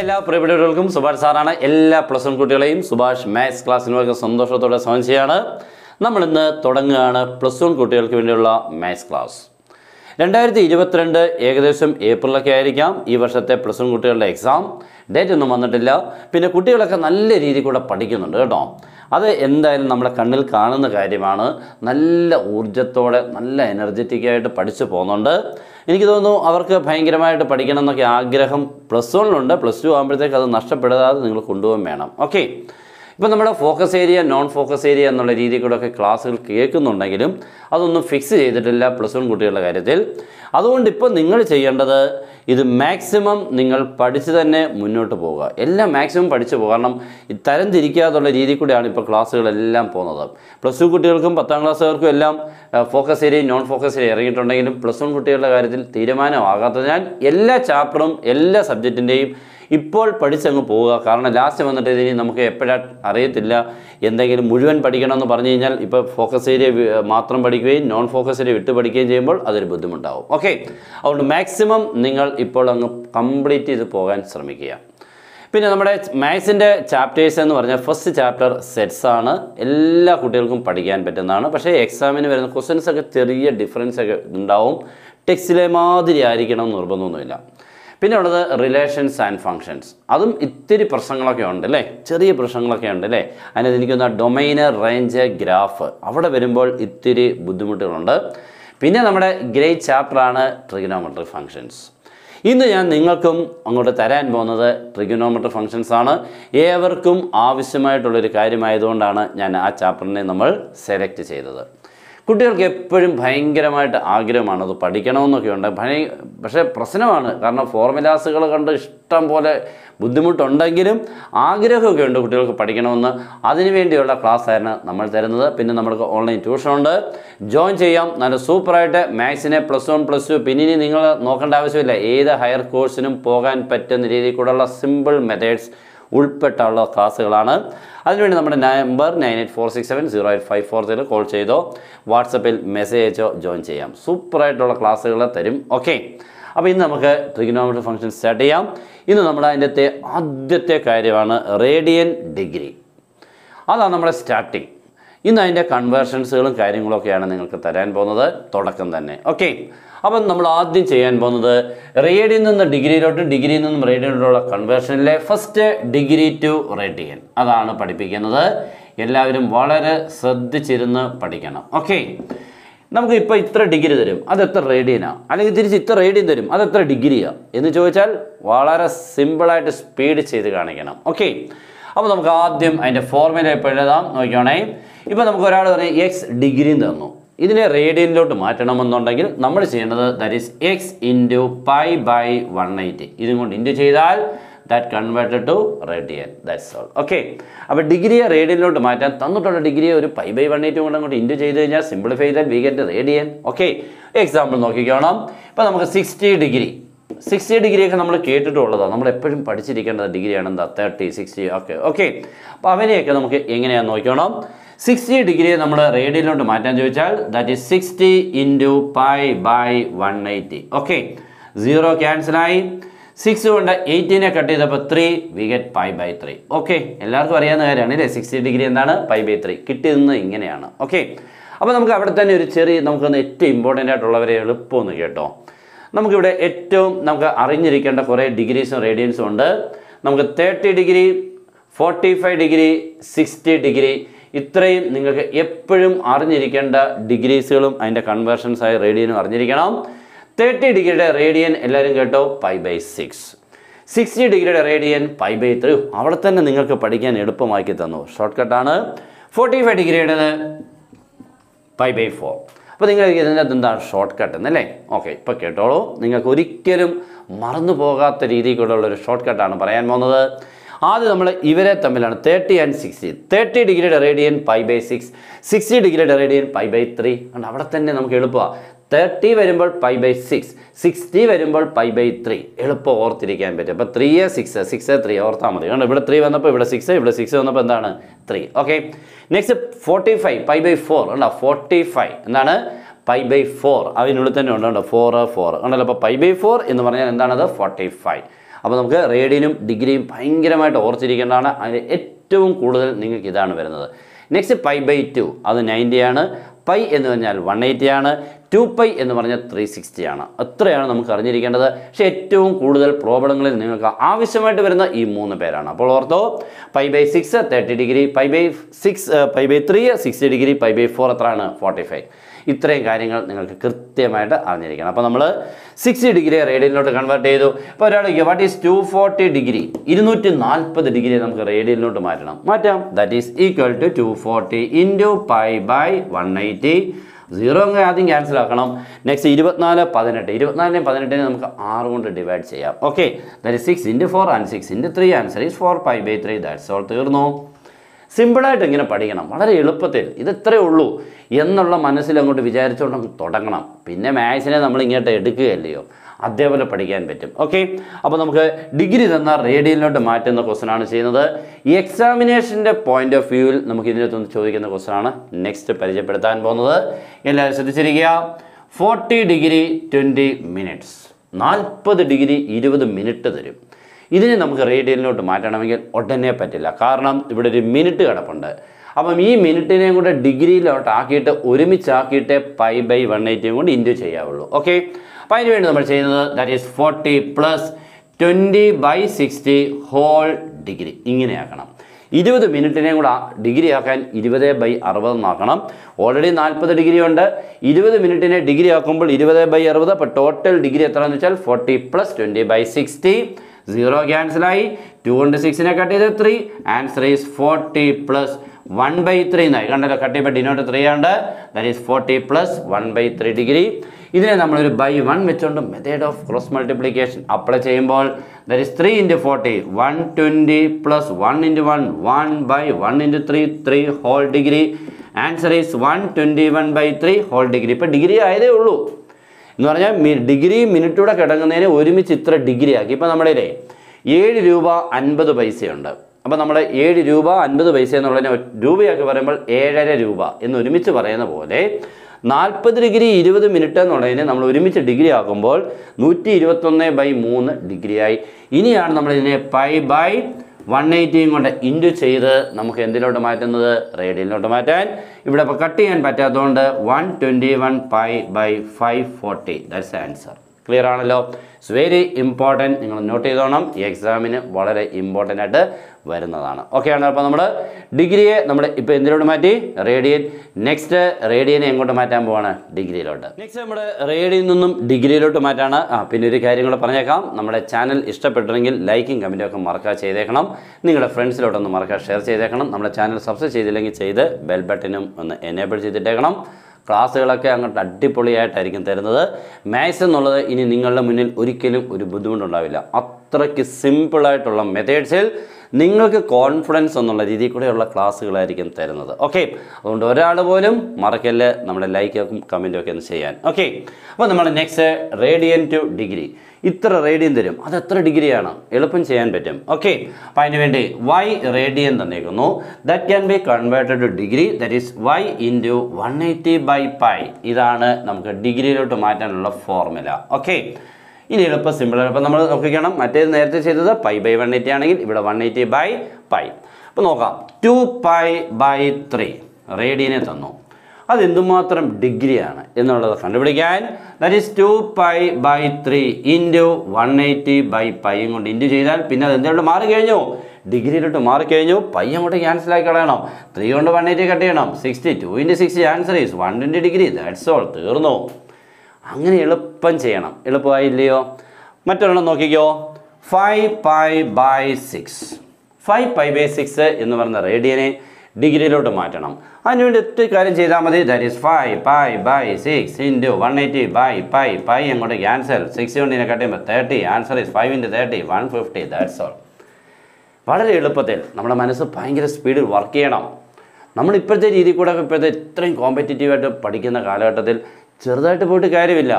എല്ലാ പ്രിയപ്പെട്ടവർക്കും സുഭാഷ് സാറാണ്. എല്ലാ പ്ലസ് വൺ കുട്ടികളെയും സുഭാഷ് മാത്സ് ക്ലാസ്സിനുമൊക്കെ സന്തോഷത്തോടെ ചെയ്യാണ് നമ്മളിന്ന് തുടങ്ങുകയാണ് പ്ലസ് വൺ കുട്ടികൾക്ക് വേണ്ടിയുള്ള മാത്സ് ക്ലാസ്. രണ്ടായിരത്തി ഇരുപത്തിരണ്ട് ഏകദേശം ഏപ്രിലൊക്കെ ആയിരിക്കാം ഈ വർഷത്തെ പ്ലസ് വൺ കുട്ടികളുടെ എക്സാം. ഡേറ്റ് ഒന്നും വന്നിട്ടില്ല. പിന്നെ കുട്ടികളൊക്കെ നല്ല രീതിയിൽ കൂടെ പഠിക്കുന്നുണ്ട് കേട്ടോ. അത് എന്തായാലും നമ്മുടെ കണ്ണിൽ കാണുന്ന കാര്യമാണ്. നല്ല ഊർജത്തോടെ നല്ല എനർജറ്റിക്കായിട്ട് പഠിച്ചു പോകുന്നുണ്ട്. എനിക്ക് തോന്നുന്നു അവർക്ക് ഭയങ്കരമായിട്ട് പഠിക്കണം എന്നൊക്കെ ആഗ്രഹം പ്ലസ് വണ്ണിലുണ്ട്. പ്ലസ് ടു ആകുമ്പോഴത്തേക്ക് അത് നഷ്ടപ്പെടാതെ നിങ്ങൾ കൊണ്ടുപോകാൻ വേണം. ഓക്കെ ഇപ്പം നമ്മുടെ focus area non focus area എന്നുള്ള ഒക്കെ ക്ലാസ്സുകൾ കേൾക്കുന്നുണ്ടെങ്കിലും അതൊന്നും ഫിക്സ് ചെയ്തിട്ടില്ല പ്ലസ് വൺ കുട്ടികളുടെ കാര്യത്തിൽ. അതുകൊണ്ട് ഇപ്പോൾ നിങ്ങൾ ചെയ്യേണ്ടത് ഇത് മാക്സിമം നിങ്ങൾ പഠിച്ച് തന്നെ മുന്നോട്ട് പോവുക. എല്ലാം മാക്സിമം പഠിച്ചു പോകുക കാരണം ഈ തരം തിരിക്കാതുള്ള രീതിയിൽ കൂടെയാണ് ഇപ്പോൾ ക്ലാസ്സുകളെല്ലാം പോകുന്നത്. പ്ലസ് ടു കുട്ടികൾക്കും പത്താം ക്ലാസ്സുകാർക്കും എല്ലാം focus area non focus area ഇറങ്ങിയിട്ടുണ്ടെങ്കിലും plus one കുട്ടികളുടെ കാര്യത്തിൽ തീരുമാനമാകാത്തതിനാൽ എല്ലാ ചാപ്റ്ററും എല്ലാ സബ്ജക്റ്റിന്റെയും ഇപ്പോൾ പഠിച്ചങ്ങ് പോവുക. കാരണം ലാസ്റ്റ് വന്നിട്ട് ഇനി നമുക്ക് എപ്പോഴാണ് അറിയത്തില്ല. എന്തെങ്കിലും മുഴുവൻ പഠിക്കണമെന്ന് പറഞ്ഞു കഴിഞ്ഞാൽ ഇപ്പോൾ ഫോക്കസ് ഏരിയ മാത്രം പഠിക്കുകയും നോൺ ഫോക്കസ് ഏരിയ വിട്ട് പഠിക്കുകയും ചെയ്യുമ്പോൾ അതൊരു ബുദ്ധിമുട്ടാവും. ഓക്കെ അതുകൊണ്ട് മാക്സിമം നിങ്ങൾ ഇപ്പോൾ അങ്ങ് കംപ്ലീറ്റ് ചെയ്ത് പോകാൻ ശ്രമിക്കുക. പിന്നെ നമ്മുടെ മാത്സിന്റെ ചാപ്റ്റേഴ്സ് എന്ന് പറഞ്ഞാൽ ഫസ്റ്റ് ചാപ്റ്റർ സെറ്റ്സ് ആണ്. എല്ലാ കുട്ടികൾക്കും പഠിക്കാൻ പറ്റുന്നതാണ്. പക്ഷേ എക്സാമിന് വരുന്ന ക്വസ്റ്റ്യൻസ് ഒക്കെ ചെറിയ ഡിഫറൻസ് ഒക്കെ ഉണ്ടാവും. ടെക്സ്റ്റിലെ മാതിരി ആയിരിക്കണം നിർബന്ധമൊന്നുമില്ല. പിന്നെ ഉള്ളത് റിലേഷൻസ് ആൻഡ് ഫങ്ഷൻസ് അതും ഇത്തിരി പ്രശ്നങ്ങളൊക്കെ ഉണ്ട് അല്ലേ ചെറിയ പ്രശ്നങ്ങളൊക്കെ ഉണ്ട് അല്ലേ അതിനകത്ത് എനിക്കൊന്ന് ഡൊമൈന് റേഞ്ച് ഗ്രാഫ് അവിടെ വരുമ്പോൾ ഇത്തിരി ബുദ്ധിമുട്ടുകളുണ്ട്. പിന്നെ നമ്മുടെ ഗ്രേറ്റ് ചാപ്റ്ററാണ് ട്രിഗനോമെട്രി ഫങ്ഷൻസ് ഇന്ന് ഞാൻ നിങ്ങൾക്കും അങ്ങോട്ട് തരാൻ പോകുന്നത് ട്രിഗനോമെട്രി ഫങ്ഷൻസ് ആണ്. ഏവർക്കും ആവശ്യമായിട്ടുള്ളൊരു കാര്യമായതുകൊണ്ടാണ് ഞാൻ ആ ചാപ്റ്ററിനെ നമ്മൾ സെലക്ട് ചെയ്തത്. കുട്ടികൾക്ക് എപ്പോഴും ഭയങ്കരമായിട്ട് ആഗ്രഹമാണ് അത് പഠിക്കണമെന്നൊക്കെ ഉണ്ട്. ഭയ പക്ഷേ പ്രശ്നമാണ്. കാരണം ഫോർമുലാസുകൾ കണ്ട് ഇഷ്ടം പോലെ ബുദ്ധിമുട്ടുണ്ടെങ്കിലും ആഗ്രഹമൊക്കെ ഉണ്ട് കുട്ടികൾക്ക് പഠിക്കണമെന്ന്. അതിനുവേണ്ടിയുള്ള വേണ്ടിയുള്ള ക്ലാസ് ആയിരുന്നു നമ്മൾ തരുന്നത്. പിന്നെ നമ്മൾക്ക് ഓൺലൈൻ ട്യൂഷനുണ്ട്. ജോയിൻ ചെയ്യാം. നല്ല സൂപ്പറായിട്ട് മാത്സിനെ പ്ലസ് വൺ പ്ലസ് ടു. പിന്നെ ഇനി നിങ്ങൾ നോക്കേണ്ട ആവശ്യമില്ല. ഏത് ഹയർ കോഴ്സിനും പോകാൻ പറ്റുന്ന രീതിയിൽ കൂടെയുള്ള സിമ്പിൾ മെത്തേഡ്സ് ഉൾപ്പെട്ടുള്ള ക്ലാസ്സുകളാണ്. അതിനുവേണ്ടി നമ്മുടെ number nine eight four six seven zero eight five four zero call ചെയ്തോ വാട്സപ്പിൽ മെസ്സേജ് അയച്ചോ ജോയിൻ ചെയ്യാം. സൂപ്പറായിട്ടുള്ള ക്ലാസ്സുകൾ തരും. ഓക്കെ. അപ്പോൾ ഇന്ന് നമുക്ക് ട്രിഗനോമെട്രി ഫംഗ്ഷൻ സ്റ്റാർട്ട് ചെയ്യാം. ഇന്ന് നമ്മുടെ അതിന്റെ ആദ്യത്തെ കാര്യമാണ് റേഡിയൻ ഡിഗ്രി. അതാണ് നമ്മുടെ സ്റ്റാർട്ടിങ്. ഇന്ന് അതിന്റെ കൺവേർഷൻസുകളും കാര്യങ്ങളൊക്കെയാണ് നിങ്ങൾക്ക് തരാൻ പോകുന്നത്. തുടക്കം തന്നെ. ഓക്കെ. അപ്പം നമ്മൾ ആദ്യം ചെയ്യാൻ പോകുന്നത് റേഡിയൻ നിന്ന് ഡിഗ്രിയിലോട്ടും ഡിഗ്രിയിൽ നിന്നും റേഡിയനിലോട്ടുള്ള കൺവേർഷനിലെ ഫസ്റ്റ് ഡിഗ്രി ടു റേഡിയൻ അതാണ് പഠിപ്പിക്കുന്നത്. എല്ലാവരും വളരെ ശ്രദ്ധിച്ചിരുന്ന് പഠിക്കണം. ഓക്കെ നമുക്ക് ഇപ്പോൾ ഇത്ര ഡിഗ്രി തരും. അത് എത്ര റേഡിയനാണ് അല്ലെങ്കിൽ തിരിച്ച് ഇത്ര റേഡിയൻ തരും. അത് എത്ര ഡിഗ്രിയാണ് എന്ന് ചോദിച്ചാൽ വളരെ സിമ്പിളായിട്ട് സ്പീഡ് ചെയ്ത് കാണിക്കണം. ഓക്കെ അപ്പോൾ നമുക്ക് ആദ്യം അതിന്റെ ഫോർമുല ഇപ്പോൾ എഴുതാം. നോക്കിയോണേ ഇപ്പോൾ നമുക്ക് ഒരാൾ പറയും എക്സ് ഡിഗ്രിയും തന്നു. ഇതിനെ റേഡിയനിലോട്ട് മാറ്റണമെന്നുണ്ടെങ്കിൽ നമ്മൾ ചെയ്യേണ്ടത് that is x into pi by one eighty ഇതും കൊണ്ട് ഇന്റു ചെയ്താൽ that converted to radian that's all okay അപ്പോൾ ഡിഗ്രിയെ റേഡിയനിലോട്ട് മാറ്റാൻ തന്നിട്ടുള്ള ഡിഗ്രിയെ ഒരു പൈ ബൈ വൺ എയ്റ്റി കൊണ്ട് അങ്ങോട്ട് ഇന്റു ചെയ്ത് കഴിഞ്ഞാൽ സിംപ്ലിഫൈ ചെയ്താൽ we get radian okay example നോക്കിക്കോണം. ഇപ്പോൾ നമുക്ക് സിക്സ്റ്റി ഡിഗ്രി സിക്സ്റ്റി ഡിഗ്രിയൊക്കെ നമ്മൾ കേട്ടിട്ടുള്ളതാണ് നമ്മൾ എപ്പോഴും പഠിച്ചിരിക്കേണ്ടത് ഡിഗ്രിയാണ് എന്താ തേർട്ടി സിക്സ്റ്റി ഓക്കെ ഓക്കെ അപ്പോൾ അവനെയൊക്കെ നമുക്ക് എങ്ങനെയാണെന്ന് നോക്കണം സിക്സ്റ്റി ഡിഗ്രിയെ നമ്മൾ റേഡിയനിലോട്ട് മാറ്റാൻ ചോദിച്ചാൽ that is sixty into pi by one eighty okay zero ക്യാൻസലായി six കൊണ്ട് എയ്റ്റീനെ കട്ട് ചെയ്തപ്പോൾ three we get pi by three okay എല്ലാവർക്കും അറിയാവുന്ന കാര്യമാണ് അല്ലേ സിക്സ്റ്റി ഡിഗ്രി എന്താണ്? പൈ ബൈ ത്രീ കിട്ടിയതെന്ന് ഇങ്ങനെയാണ്. ഓക്കെ അപ്പോൾ നമുക്ക് അവിടെ തന്നെ ഒരു ചെറിയ നമുക്കൊന്ന് ഏറ്റവും ഇമ്പോർട്ടന്റ് ആയിട്ടുള്ളവരെ എളുപ്പമൊന്ന് കേട്ടോ. നമുക്കിവിടെ ഏറ്റവും നമുക്ക് അറിഞ്ഞിരിക്കേണ്ട കുറേ ഡിഗ്രീസും റേഡിയൻസും ഉണ്ട്. നമുക്ക് thirty degree forty five degree sixty degree ഇത്രയും നിങ്ങൾക്ക് എപ്പോഴും അറിഞ്ഞിരിക്കേണ്ട ഡിഗ്രീസുകളും അതിന്റെ കൺവേർഷൻസായ റേഡിയനും അറിഞ്ഞിരിക്കണം. തേർട്ടി ഡിഗ്രിയുടെ റേഡിയൻ എല്ലാവരും കേട്ടോ പൈ ബൈ സിക്സ് സിക്സ്റ്റി ഡിഗ്രിയുടെ റേഡിയൻ പൈ ബൈ ത്രീ അവിടെ തന്നെ നിങ്ങൾക്ക് പഠിക്കാൻ എളുപ്പമാക്കി തന്നു. ഷോർട്ട് കട്ടാണ് ഫോർട്ടി ഫൈവ് ഡിഗ്രിയുടേത് പൈ ബൈ ഫോർ അപ്പോൾ നിങ്ങൾ ഇതിനകത്ത് എന്താണ് ഷോർട്ട് കട്ട് എന്നല്ലേ ഓക്കെ ഇപ്പോൾ കേട്ടോളൂ. നിങ്ങൾക്ക് ഒരിക്കലും മറന്നു പോകാത്ത രീതിക്കുള്ള ഒരു ഷോർട്ട് കട്ടാണ് പറയാൻ പോകുന്നത്. ആദ്യം നമ്മൾ ഇവരെ തമ്മിലാണ് തേർട്ടി ആൻഡ് സിക്സ്റ്റി തേർട്ടി ഡിഗ്രിയുടെ radian pi by six sixty ഡിഗ്രിയുടെ റേഡിയൻ പൈ ബൈ ത്രീ അതുകൊണ്ട് അവിടെ തന്നെ നമുക്ക് എളുപ്പമാണ് തേർട്ടി വരുമ്പോൾ പൈ ബൈ സിക്സ് സിക്സ്റ്റി വരുമ്പോൾ പൈ ബൈ ത്രീ എളുപ്പം ഓർത്തിരിക്കാൻ പറ്റും. അപ്പോൾ ത്രീ സിക്സ് സിക്സ് ത്രീ ഓർത്താൽ മതി. കാരണം ഇവിടെ ത്രീ വന്നപ്പോൾ ഇവിടെ സിക്സ് ഇവിടെ സിക്സ് വന്നപ്പോൾ എന്താണ്? Three okay next forty five pi by four ഉണ്ടോ ഫോർട്ടി ഫൈവ് എന്താണ്? പൈ ബൈ ഫോർ അതിനുള്ളിൽ തന്നെ ഉണ്ട്. ഫോർ ഫോർ ഉണ്ടല്ലോ അപ്പോൾ പൈ ബൈ ഫോർ എന്ന് പറഞ്ഞാൽ എന്താണത് ഫോർട്ടി ഫൈവ് അപ്പോൾ നമുക്ക് റേഡിയനും ഡിഗ്രിയും ഭയങ്കരമായിട്ട് ഓർത്തിരിക്കേണ്ടതാണ്. അതിന് ഏറ്റവും കൂടുതൽ നിങ്ങൾക്ക് ഇതാണ് വരുന്നത്. നെക്സ്റ്റ് പൈ ബൈ ടു അത് നയന്റി ആണ്. പൈ എന്ന് പറഞ്ഞാൽ വൺ ആണ്. ടു പൈ എന്ന് പറഞ്ഞാൽ ത്രീ സിക്സ്റ്റി ആണ്. അത്രയാണ് നമുക്ക് അറിഞ്ഞിരിക്കേണ്ടത്. പക്ഷേ ഏറ്റവും കൂടുതൽ പ്രോബ്ലങ്ങളിൽ നിങ്ങൾക്ക് ആവശ്യമായിട്ട് വരുന്ന ഈ മൂന്ന് പേരാണ്. അപ്പോൾ ortho pi by six thirty degree pi by six pi by three sixty degree pi by four എത്രയാണ് ഫോർട്ടി ഫൈവ് ഇത്രയും കാര്യങ്ങൾ നിങ്ങൾക്ക് കൃത്യമായിട്ട് അറിഞ്ഞിരിക്കണം. അപ്പോൾ നമ്മൾ സിക്സ്റ്റി ഡിഗ്രി റേഡിയനിലോട്ട് കൺവേർട്ട് ചെയ്തു. അപ്പോൾ ഒരാൾ what is two forty degree ഇരുന്നൂറ്റി നാൽപ്പത് ഡിഗ്രി നമുക്ക് റേഡിയനിലോട്ട് മാറ്റണം. മാറ്റാം. That is equal to two forty into pi by one eighty zero അങ്ങ് ആദ്യം ക്യാൻസൽ ആക്കണം. നെക്സ്റ്റ് ഇരുപത്തിനാല് പതിനെട്ട്. ഇരുപത്തിനാലിനെയും പതിനെട്ടിനെ നമുക്ക് ആറ് കൊണ്ട് ഡിവൈഡ് ചെയ്യാം. Okay that six into four and six into three answer is four pi by three that's all തീർന്നു. സിമ്പിളായിട്ട് ഇങ്ങനെ പഠിക്കണം. വളരെ എളുപ്പത്തിൽ. ഇത് ഇത്രയേ ഉള്ളൂ എന്നുള്ള മനസ്സിൽ അങ്ങോട്ട് വിചാരിച്ചുകൊണ്ട് തുടങ്ങണം. പിന്നെ മാത്സിനെ നമ്മൾ ഇങ്ങോട്ട് എടുക്കുകയല്ലയോ? അതേപോലെ പഠിക്കാൻ പറ്റും. ഓക്കെ? അപ്പോൾ നമുക്ക് ഡിഗ്രി തന്ന റേഡിയലിലോട്ട് മാറ്റുന്ന ക്വസ്റ്റനാണ് ചെയ്യുന്നത്. ഈ എക്സാമിനേഷന്റെ പോയിന്റ് ഓഫ് വ്യൂവിൽ നമുക്ക് ഇതിനകത്തൊന്ന് ചോദിക്കുന്ന ക്വസ്റ്റനാണ് നെക്സ്റ്റ് പരിചയപ്പെടുത്താൻ പോകുന്നത്. എല്ലാവരും ശ്രദ്ധിച്ചിരിക്കുക. ഫോർട്ടി ഡിഗ്രി ട്വന്റി മിനിറ്റ്സ് നാൽപ്പത് ഡിഗ്രി ഇരുപത് മിനിറ്റ് തരും. ഇതിനെ നമുക്ക് റേഡിയനിലോട്ട് മാറ്റണമെങ്കിൽ ഉടനെ പറ്റില്ല. കാരണം ഇവിടെ ഒരു മിനിറ്റ് കിടപ്പുണ്ട്. അപ്പം ഈ മിനിറ്റിനെയും കൂടെ ഡിഗ്രിയിലോട്ട് ആക്കിയിട്ട് ഒരുമിച്ചാക്കിയിട്ട് പൈ ബൈ വൺ എയ്റ്റിയും കൊണ്ട് ഇന്റു ചെയ്യാവുള്ളൂ. ഓക്കെ അപ്പോൾ അതിന് വേണ്ടി നമ്മൾ ചെയ്യുന്നത് that is forty plus twenty by sixty whole degree ഇങ്ങനെയാക്കണം ഇരുപത് മിനിറ്റിനെയും കൂടെ ഡിഗ്രി ആക്കാൻ ഇരുപത് ബൈ അറുപത് എന്നാക്കണം. ഓൾറെഡി നാൽപ്പത് ഡിഗ്രി ഉണ്ട്. ഇരുപത് മിനിറ്റിനെ ഡിഗ്രി ആക്കുമ്പോൾ ഇരുപത് ബൈ അറുപത്. അപ്പോൾ ടോട്ടൽ ഡിഗ്രി എത്രയാണെന്ന് വെച്ചാൽ forty plus twenty by sixty zero ക്യാൻസലായി two കൊണ്ട് സിക്സിനെ കട്ട് ചെയ്ത് three answer is forty plus one by three എന്നായി. കണ്ടല്ലോ കട്ട് ചെയ്യുമ്പോൾ ഡിനോട്ട് ത്രീ ഉണ്ട് that is forty plus one by three degree ഇതിനെ നമ്മളൊരു ബൈ വൺ വെച്ചുകൊണ്ട് method of cross multiplication apply ചെയ്യുമ്പോൾ that is three into forty one twenty plus one into one one by one into three three whole degree answer is one twenty one by three whole degree ഇപ്പോൾ degree ആയതേ ഉള്ളൂ. എന്ന് പറഞ്ഞാൽ degree മിനിറ്റൂടെ കിടങ്ങുന്നതിന് ഒരുമിച്ച് ഇത്ര degree ആക്കി ഇപ്പോൾ നമ്മുടെ ഏഴ് രൂപ അൻപത് പൈസയുണ്ട്. അപ്പോൾ നമ്മൾ ഏഴ് രൂപ അൻപത് പൈസ എന്നുള്ളതിനെ രൂപയാക്കി പറയുമ്പോൾ ഏഴര രൂപ എന്ന് ഒരുമിച്ച് പറയുന്ന പോലെ നാൽപ്പത് ഡിഗ്രി ഇരുപത് മിനിറ്റ് എന്നുള്ളതിനെ നമ്മൾ ഒരുമിച്ച് ഡിഗ്രി ആക്കുമ്പോൾ നൂറ്റി ഇരുപത്തൊന്ന് ബൈ മൂന്ന് ഡിഗ്രിയായി. ഇനിയാണ് നമ്മളിതിനെ പൈ ബൈ വൺ എയ്റ്റിയും കൊണ്ട് ഇന്റു ചെയ്ത് നമുക്ക് എന്തിലോട്ട് മാറ്റുന്നത്? റേഡിയനിലോട്ട് മാറ്റാൻ. ഇവിടെ ഇപ്പോൾ കട്ട് ചെയ്യാൻ പറ്റാത്തതുകൊണ്ട് one twenty one pi by five forty that's answer clear ആണല്ലോ? ഇറ്റ്സ് വെരി ഇമ്പോർട്ടന്റ് നിങ്ങൾ നോട്ട് ചെയ്തോണം. ഈ എക്സാമിന് വളരെ ഇമ്പോർട്ടന്റ് ആയിട്ട് വരുന്നതാണ്. ഓക്കെ ആണ് അപ്പോൾ നമ്മൾ ഡിഗ്രിയെ നമ്മൾ ഇപ്പോൾ എന്തിലോട്ട് മാറ്റി? റേഡിയൻ നെക്സ്റ്റ് റേഡിയനെ എങ്ങോട്ട് മാറ്റാൻ പോവാണ്? ഡിഗ്രിയിലോട്ട് നെക്സ്റ്റ് നമ്മുടെ റേഡിയനിൽ നിന്നും ഡിഗ്രിയിലോട്ട് മാറ്റാണ്. ആ പിന്നെ ഒരു കാര്യങ്ങൾ പറഞ്ഞേക്കാം. നമ്മുടെ ചാനൽ ഇഷ്ടപ്പെട്ടിട്ടുണ്ടെങ്കിൽ ലൈക്കും കമന്റും ഒക്കെ മറക്കാതെ ചെയ്തേക്കണം. നിങ്ങളുടെ ഫ്രണ്ട്സിലോട്ടൊന്ന് മറക്കാതെ ഷെയർ ചെയ്തേക്കണം. നമ്മുടെ ചാനൽ സബ്സ്ക്രൈബ് ചെയ്തില്ലെങ്കിൽ ചെയ്ത് ബെൽ ബട്ടനും ഒന്ന് എനേബിൾ ചെയ്തിട്ടേക്കണം. ക്ലാസ്സുകളൊക്കെ അങ്ങോട്ട് അടിപൊളിയായിട്ടായിരിക്കും തരുന്നത്. മാത്സ് എന്നുള്ളത് ഇനി നിങ്ങളുടെ മുന്നിൽ ഒരിക്കലും ഒരു ബുദ്ധിമുട്ടുണ്ടാവില്ല. അത്രയ്ക്ക് സിമ്പിളായിട്ടുള്ള മെത്തേഡ്സിൽ നിങ്ങൾക്ക് കോൺഫിഡൻസ് എന്നുള്ള രീതിയിൽ കൂടെയുള്ള ക്ലാസ്സുകളായിരിക്കും തരുന്നത്. ഓക്കെ അതുകൊണ്ട് ഒരാൾ പോലും മറക്കല്ല് നമ്മുടെ ലൈക്കും കമന്റും ഒക്കെ ഒന്ന് ചെയ്യാൻ. ഓക്കെ അപ്പോൾ നമ്മൾ നെക്സ്റ്റ് റേഡിയൻ ടു ഡിഗ്രി ഇത്ര റേഡിയൻ തരും. അത് എത്ര ഡിഗ്രിയാണ് എളുപ്പം ചെയ്യാൻ പറ്റും. ഓക്കെ അപ്പോൾ അതിന് വേണ്ടി Y radian തന്നേക്കുന്നു that can be converted to degree that is y into one eighty by pi ഇതാണ് നമുക്ക് ഡിഗ്രിയിലോട്ട് മാറ്റാനുള്ള ഫോർമുല ഓക്കെ ഇനി എളുപ്പം സിമ്പിൾ അപ്പോൾ നമ്മൾ നോക്കിക്കണം മറ്റേത് നേരത്തെ ചെയ്തത് പൈ ബൈ വൺ എയ്റ്റി ആണെങ്കിൽ ഇവിടെ വൺ എയ്റ്റി ബൈ പൈ അപ്പോൾ നോക്കാം. ടു പൈ ബൈ ത്രീ റേഡിയനെ തന്നു. അത് എന്തുമാത്രം ഡിഗ്രിയാണ് എന്നുള്ളത് കണ്ടുപിടിക്കാൻ. That is two pi by three into one eighty by പൈയും കൊണ്ട് ഇന്റു ചെയ്താൽ പിന്നെ അത് എന്തുകൊണ്ട് മാറിക്കഴിഞ്ഞു? ഡിഗ്രിയിലോട്ട് മാറിക്കഴിഞ്ഞു. പൈ അങ്ങോട്ട് ക്യാൻസൽ ആക്കി കളയണം. ത്രീ കൊണ്ട് വൺ എയ്റ്റി കട്ട് ചെയ്യണം. Sixty two into sixty answer is one into degree that's all തീർന്നു. അങ്ങനെ എളുപ്പം ചെയ്യണം. എളുപ്പമായില്ലയോ മറ്റൊരെണ്ണം നോക്കിക്കോ. Five pi by six five pi by six എന്ന് പറഞ്ഞ റേഡിയനെ ഡിഗ്രിയിലോട്ട് മാറ്റണം. അതിനുവേണ്ടി ഒറ്റ കാര്യം ചെയ്താൽ മതി. That is five pi by six into one eighty by pi pi അങ്ങോട്ട് ക്യാൻസൽ സിക്സ് കൊണ്ടിനെ കട്ട് ചെയ്യുമ്പോൾ thirty answer is five into thirty one fifty that's all വളരെ എളുപ്പത്തിൽ നമ്മുടെ മനസ്സ് ഭയങ്കര സ്പീഡിൽ വർക്ക് ചെയ്യണം. നമ്മൾ ഇപ്പോഴത്തെ രീതിയിൽ കൂടെ ഇപ്പോഴത്തെ ഇത്രയും കോമ്പറ്റീറ്റീവായിട്ട് പഠിക്കുന്ന കാലഘട്ടത്തിൽ ചെറുതായിട്ട് പോയിട്ട് കാര്യമില്ല.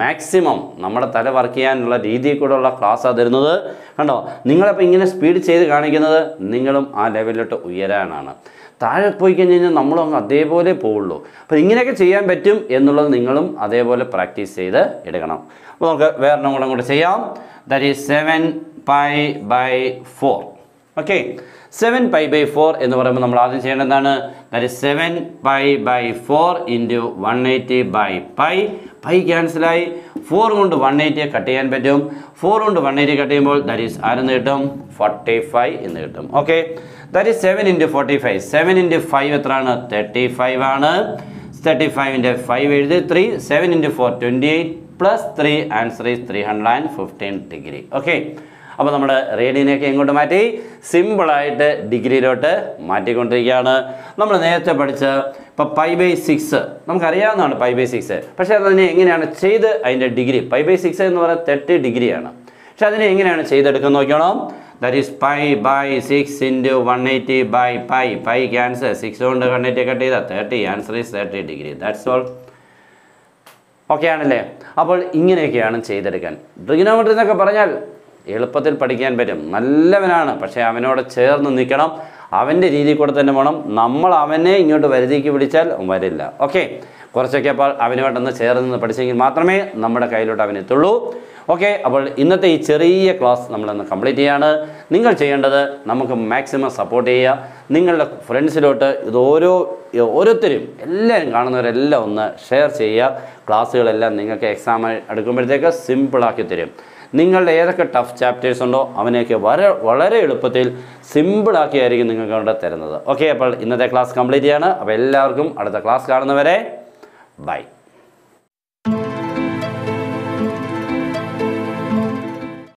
മാക്സിമം നമ്മുടെ തല വർക്ക് ചെയ്യാനുള്ള രീതിയിൽ കൂടെയുള്ള ക്ലാസ്സാണ് തരുന്നത്. കണ്ടോ? നിങ്ങളപ്പോൾ ഇങ്ങനെ സ്പീഡ് ചെയ്ത് കാണിക്കുന്നത് നിങ്ങളും ആ ലെവലിലോട്ട് ഉയരാനാണ്. താഴെ പോയി കഴിഞ്ഞ് കഴിഞ്ഞാൽ നമ്മളും അങ്ങ് അതേപോലെ പോവുള്ളൂ. അപ്പോൾ ഇങ്ങനെയൊക്കെ ചെയ്യാൻ പറ്റും എന്നുള്ളത് നിങ്ങളും അതേപോലെ പ്രാക്ടീസ് ചെയ്ത് എടുക്കണം. അപ്പോൾ നമുക്ക് വേറൊരെണ്ണം കൂടെ കൂടെ ചെയ്യാം. That is seven pi by four okay seven pi by four എന്ന് പറയുമ്പോൾ നമ്മൾ ആദ്യം ചെയ്യേണ്ടത് എന്താണ്? That is seven pi by four into one eighty by pi pi ക്യാൻസലായി four കൊണ്ട് വൺ എയ്റ്റിയെ കട്ട് ചെയ്യാൻ പറ്റും. ഫോർ കൊണ്ട് വൺ എയ്റ്റി കട്ട് ചെയ്യുമ്പോൾ ദാറ്റ് ഈസ് ആരെന്ന് കിട്ടും? ഫോർട്ടി ഫൈവ് എന്ന് കിട്ടും. Okay that is seven into forty five seven into five എത്രയാണ്? തേർട്ടി ഫൈവ് ആണ്. തേർട്ടി ഫൈവിന്റെ ഫൈവ് എഴുതി three seven into four twenty eight plus three answer is three hundred and fifteen degree okay അപ്പോൾ നമ്മുടെ റേഡിയനെയൊക്കെ എങ്ങോട്ട് മാറ്റി സിമ്പിളായിട്ട് ഡിഗ്രിയിലോട്ട് മാറ്റിക്കൊണ്ടിരിക്കുകയാണ്. നമ്മൾ നേരത്തെ പഠിച്ച ഇപ്പോൾ പൈ ബൈ സിക്സ് നമുക്കറിയാവുന്നതാണ് പൈ ബൈ സിക്സ് പക്ഷേ അതിനെ എങ്ങനെയാണ് ചെയ്ത് അതിന്റെ ഡിഗ്രി? പൈ ബൈ സിക്സ് എന്ന് പറയുന്നത് തെർട്ടി ഡിഗ്രിയാണ്. പക്ഷെ അതിനെ എങ്ങനെയാണ് ചെയ്തെടുക്കുന്നത് നോക്കണം that is pi by six into one eighty by pi pi cancel six കൊണ്ട് വൺ എയ്റ്റി കട്ട് ചെയ്താൽ thirty answer is thirty degree that's all okay ആണല്ലേ? അപ്പോൾ ഇങ്ങനെയൊക്കെയാണ് ചെയ്തെടുക്കാൻ. ട്രിഗനോമെട്രി എന്നൊക്കെ പറഞ്ഞാൽ എളുപ്പത്തിൽ പഠിക്കാൻ പറ്റും. നല്ലവനാണ്. പക്ഷേ അവനോട് ചേർന്ന് നിൽക്കണം. അവന്റെ രീതിയിൽ കൂടെ തന്നെ വേണം നമ്മൾ അവനെ ഇങ്ങോട്ട് വരുതിക്ക് വിളിച്ചാൽ വരില്ല. ഓക്കെ? കുറച്ചൊക്കെ അപ്പോൾ അവനുമായിട്ടൊന്ന് ചേർന്ന് നിന്ന് പഠിച്ചെങ്കിൽ മാത്രമേ നമ്മുടെ കയ്യിലോട്ട് അവനെത്തുള്ളൂ ഓക്കെ? അപ്പോൾ ഇന്നത്തെ ഈ ചെറിയ ക്ലാസ് നമ്മളൊന്ന് കംപ്ലീറ്റ് ചെയ്യാണ്. നിങ്ങൾ ചെയ്യേണ്ടത് നമുക്ക് മാക്സിമം സപ്പോർട്ട് ചെയ്യുക. നിങ്ങളുടെ ഫ്രണ്ട്സിലോട്ട് ഇത് ഓരോ ഓരോരുത്തരും എല്ലാവരും കാണുന്നവരെല്ലാം ഒന്ന് ഷെയർ ചെയ്യുക. ക്ലാസ്സുകളെല്ലാം നിങ്ങൾക്ക് എക്സാം എടുക്കുമ്പോഴത്തേക്ക് സിമ്പിളാക്കി തരും. നിങ്ങളുടെ ഏതൊക്കെ ടഫ് ചാപ്റ്റേഴ്സ് ഉണ്ടോ അവനെയൊക്കെ വളരെ വളരെ എളുപ്പത്തിൽ സിമ്പിളാക്കിയായിരിക്കും നിങ്ങൾക്ക് അവിടെ തരുന്നത്. ഓക്കെ അപ്പോൾ ഇന്നത്തെ ക്ലാസ് കംപ്ലീറ്റ് ചെയ്യാണ്. അപ്പോൾ എല്ലാവർക്കും അടുത്ത ക്ലാസ് കാണുന്നവരെ ബൈ